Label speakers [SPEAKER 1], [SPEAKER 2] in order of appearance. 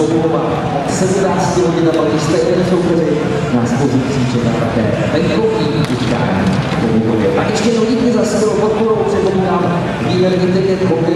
[SPEAKER 1] Soulova. 17 hodin na pak stejné soupeři nás pozicí čeká také venkovní utkání. A ještě jednou díky za skvělou podporu, připomínám, výherní tiket hokej